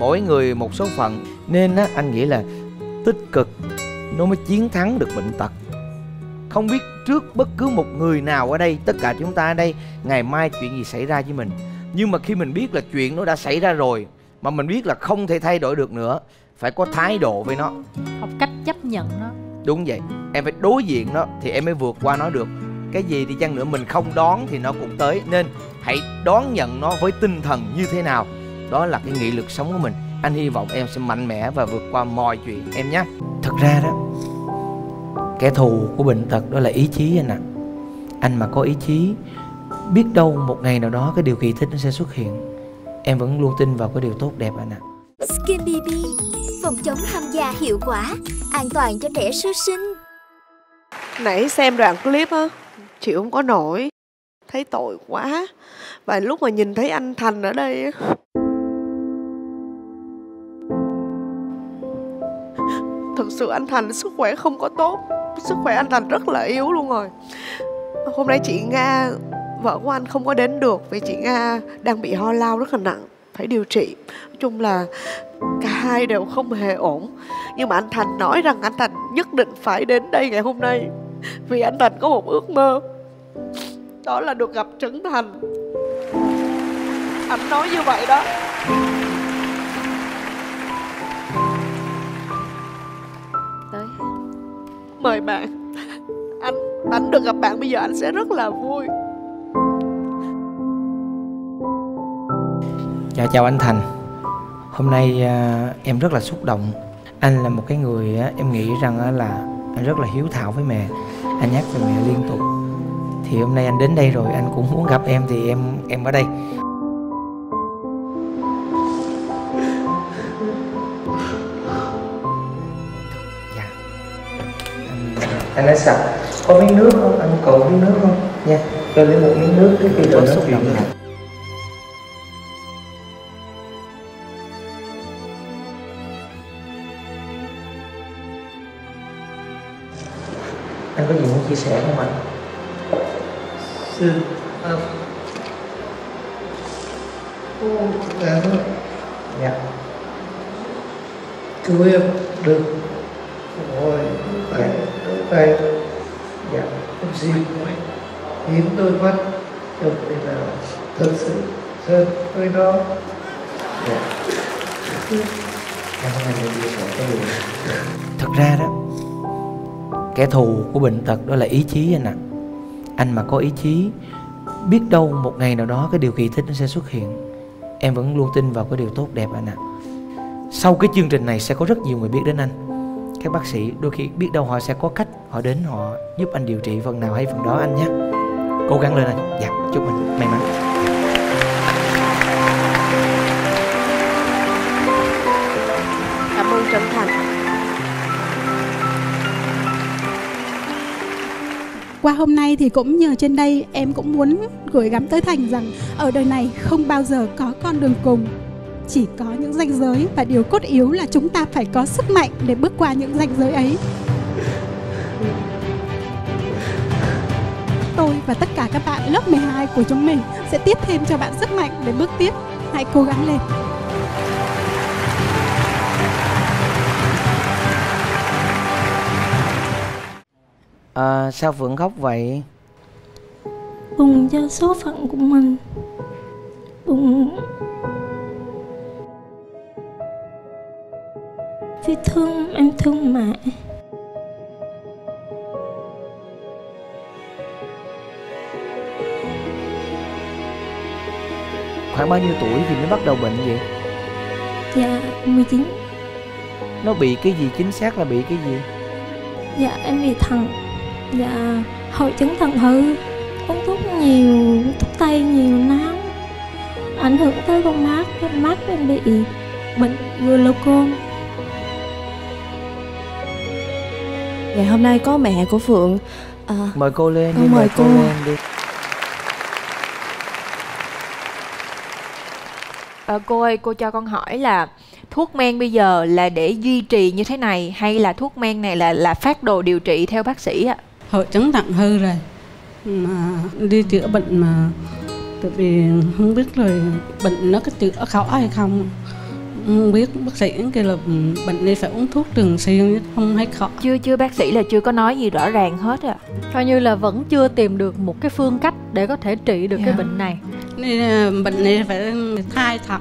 mỗi người một số phận. Nên á anh nghĩ là tích cực nó mới chiến thắng được bệnh tật. Không biết trước bất cứ một người nào ở đây tất cả chúng ta ở đây ngày mai chuyện gì xảy ra với mình. Nhưng mà khi mình biết là chuyện nó đã xảy ra rồi mà mình biết là không thể thay đổi được nữa phải có thái độ với nó. Học cách chấp nhận nó. Đúng vậy em phải đối diện nó thì em mới vượt qua nó được. Cái gì đi chăng nữa mình không đón thì nó cũng tới. Nên hãy đón nhận nó với tinh thần như thế nào đó là cái nghị lực sống của mình. Anh hy vọng em sẽ mạnh mẽ và vượt qua mọi chuyện. Em nhé. Thật ra đó kẻ thù của bệnh tật đó là ý chí anh ạ. À. anh mà có ý chí biết đâu một ngày nào đó cái điều kỳ tích nó sẽ xuất hiện. Em vẫn luôn tin vào cái điều tốt đẹp anh ạ. À. Skin BB phòng chống tham gia hiệu quả an toàn cho trẻ sơ sinh. Nãy xem đoạn clip á chịu không có nổi. Thấy tội quá. Và lúc mà nhìn thấy anh thành ở đây thực sự anh thành sức khỏe không có tốt. Sức khỏe anh thành rất là yếu luôn rồi. Hôm nay chị nga, vợ của anh không có đến được vì chị nga đang bị ho lao rất là nặng. Phải điều trị. Nói chung là cả hai đều không hề ổn. Nhưng mà anh thành nói rằng anh thành nhất định phải đến đây ngày hôm nay vì anh thành có một ước mơ. Đó là được gặp trấn thành. Anh nói như vậy đó. Mời bạn. Anh anh được gặp bạn bây giờ anh sẽ rất là vui. Dạ chào anh Thành. Hôm nay à, em rất là xúc động. Anh là một cái người á, em nghĩ rằng á, là anh rất là hiếu thảo với mẹ. Anh nhắc về mẹ liên tục. Thì hôm nay anh đến đây rồi anh cũng muốn gặp em thì em em ở đây. Anh, nói sao? Có miếng nước không? Anh còn miếng nước không? Nha Cho lấy một miếng nước trước khi rồi xúc động này anh có gì muốn chia sẻ không anh? Xin à, ô dạ. Cứu em được tay dạ em xin hiến đôi mắt không thể là thật sự sơn với nó dạ. Thật ra đó, kẻ thù của bệnh tật đó là ý chí anh ạ. À. anh mà có ý chí, biết đâu một ngày nào đó cái điều kỳ tích nó sẽ xuất hiện. Em vẫn luôn tin vào cái điều tốt đẹp anh ạ. À. sau cái chương trình này sẽ có rất nhiều người biết đến anh các bác sĩ đôi khi biết đâu họ sẽ có cách họ đến họ giúp anh điều trị phần nào hay phần đó anh nhé. Cố gắng lên anh. Dạ chúc anh may mắn. Cảm ơn trấn thành. Qua hôm nay thì cũng nhờ trên đây em cũng muốn gửi gắm tới thành rằng ở đời này không bao giờ có con đường cùng chỉ có những ranh giới và điều cốt yếu là chúng ta phải có sức mạnh để bước qua những ranh giới ấy. Tôi và tất cả các bạn lớp 12 của chúng mình sẽ tiếp thêm cho bạn sức mạnh để bước tiếp. Hãy cố gắng lên. À, sao phượng khóc vậy? Buồn cho số phận của mình. Buồn vì thương em thương mẹ. Khoảng bao nhiêu tuổi thì mới bắt đầu bệnh vậy? Dạ 19 nó bị cái gì chính xác là bị cái gì? Dạ em bị thận. Dạ hội chứng thận hư. Uống thuốc nhiều thuốc tây nhiều não ảnh hưởng tới con mắt con mắt em bị bệnh glaucom Ngày hôm nay có mẹ của Phượng à, mời cô lên Con đi mời cô cô. lên đi Ờ, cô ơi, cô cho con hỏi là thuốc men bây giờ là để duy trì như thế này hay là thuốc men này là là phát đồ điều trị theo bác sĩ ạ? hội chứng thận hư rồi mà đi chữa bệnh mà tại vì không biết rồi bệnh nó có chữa khỏi hay không không biết bác sĩ kêu là ừ, bệnh này phải uống thuốc thường xuyên không hay khó. Chưa chưa bác sĩ là chưa có nói gì rõ ràng hết à coi như là vẫn chưa tìm được một cái phương cách để có thể trị được Dạ. cái bệnh này. Nên là bệnh này phải thai thận.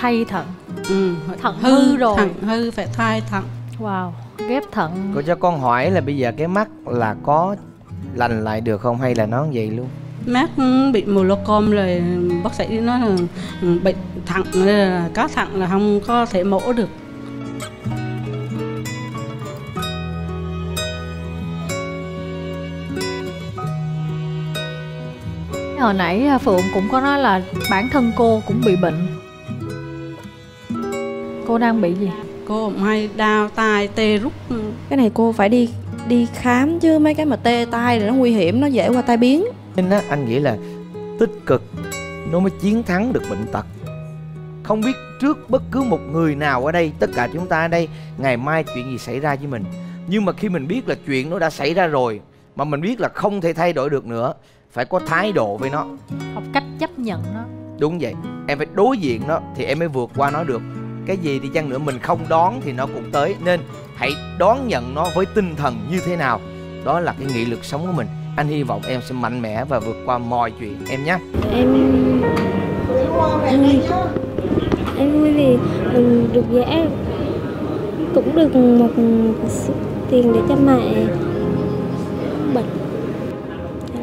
Thay thận. Ừ, Thận hư rồi. thận hư phải thai thận. Wow ghép thận. Cô cho con hỏi là bây giờ cái mắt là có lành lại được không hay là nó vậy luôn mắt bị mù lô com rồi bác sĩ nói là ừ, bệnh nên là có thận là không có thể mổ được. Hồi nãy à, phượng cũng có nói là bản thân cô cũng bị bệnh. Cô đang bị gì? Cô cũng hay đau tai tê rút. Cái này cô phải đi đi khám chứ mấy cái mà tê tai rồi nó nguy hiểm nó dễ qua tai biến nên á anh nghĩ là tích cực nó mới chiến thắng được bệnh tật. Không biết trước bất cứ một người nào ở đây tất cả chúng ta ở đây ngày mai chuyện gì xảy ra với mình. Nhưng mà khi mình biết là chuyện nó đã xảy ra rồi mà mình biết là không thể thay đổi được nữa phải có thái độ với nó. Học cách chấp nhận nó. Đúng vậy em phải đối diện nó thì em mới vượt qua nó được. Cái gì đi chăng nữa mình không đón thì nó cũng tới. Nên hãy đón nhận nó với tinh thần như thế nào. Đó là cái nghị lực sống của mình anh hy vọng em sẽ mạnh mẽ và vượt qua mọi chuyện. Em nhé. Em em vui ừ, em vui vì mình được vẽ cũng được một số tiền để cho mẹ bệnh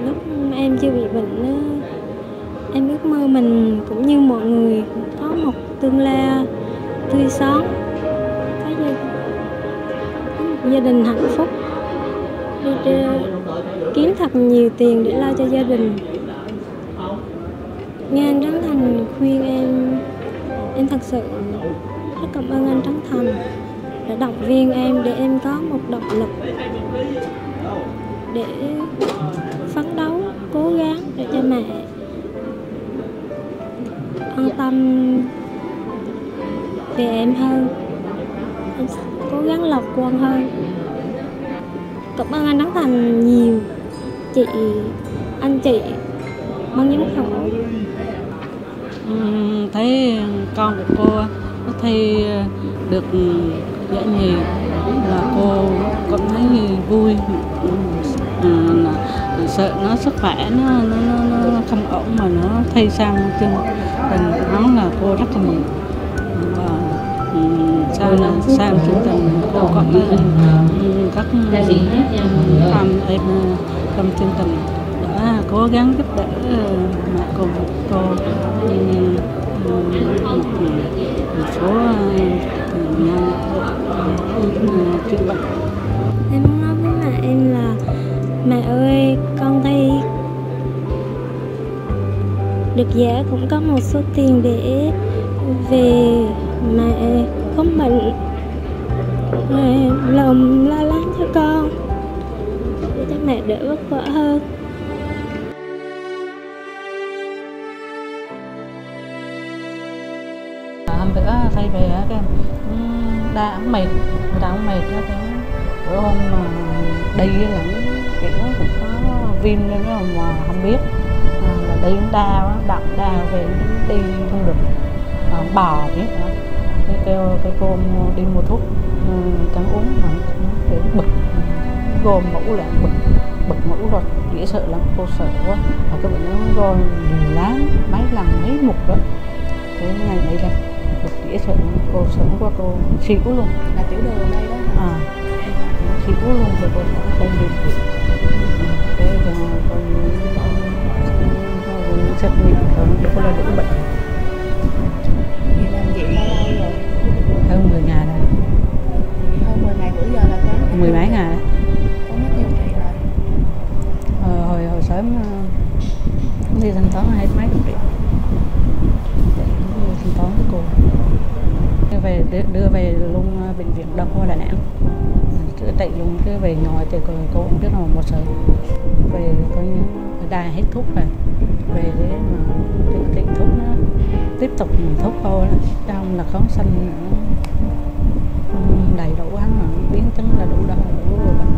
lúc em chưa bị bệnh em ước mơ mình cũng như mọi người có một tương lai tươi sáng. Có gia, một gia đình hạnh phúc. Đi ra- ờ, kiếm thật nhiều tiền để lo cho gia đình. Nghe anh Trấn Thành khuyên em em thật sự rất cảm ơn anh Trấn Thành đã động viên em để em có một động lực để phấn đấu, cố gắng để cho mẹ an tâm về em hơn, em cố gắng lạc quan hơn. Cảm ơn anh Trấn Thành nhiều chị anh chị ban giám khảo. Ừm, thấy con của cô nó thi được giải nhì là cô cũng thấy vui. Là sợ nó sức khỏe nó, nó, nó, nó không ổn mà nó thi sang chương trình nó là cô rất là mừng và sau là sang chương trình cô có các tham em trong chương trình đã cố gắng giúp đỡ ờ, mẹ cùng cô ờ, một, số ờ, nhân chữa bệnh. Em muốn nói với mẹ em là mẹ ơi con đây được giá cũng có một số tiền để về. Mẹ không bệnh mẹ lòng lo lắng cho con để mẹ đỡ vất vả hơn. Hôm bữa thay về á, cái ừm, đã cũng mệt đã cũng mệt đó cái bữa hôm mà đi là kiểu cũng có viêm nên nó mà không biết. À, là đi cũng đau đậm đau về đi không được. À, bò biết đó cái kêu cái cô đi mua thuốc um, uống mà kiểu bực gồm mũ lại bực mũ rồi dễ sợ lắm cô sợ quá và cái bệnh nó rồi nhiều lắm mấy lần mấy mục đó cái ngày đấy là bực dễ sợ cô sợ quá cô xỉu luôn là tiểu đường đây đó à xỉu luôn rồi cô phải lên viện cái rồi còn xét nghiệm rồi đó là đủ bệnh đa cứ tại dùng chữa cứ về ngồi thì cô, cô cũng biết là một sự về coi như đa hết thuốc rồi. Về để mà chữa trị thuốc nó tiếp tục thuốc thôi đó. chứ là kháng sinh nữa. Đầy đủ ăn biến chứng là đủ đầy đủ rồi.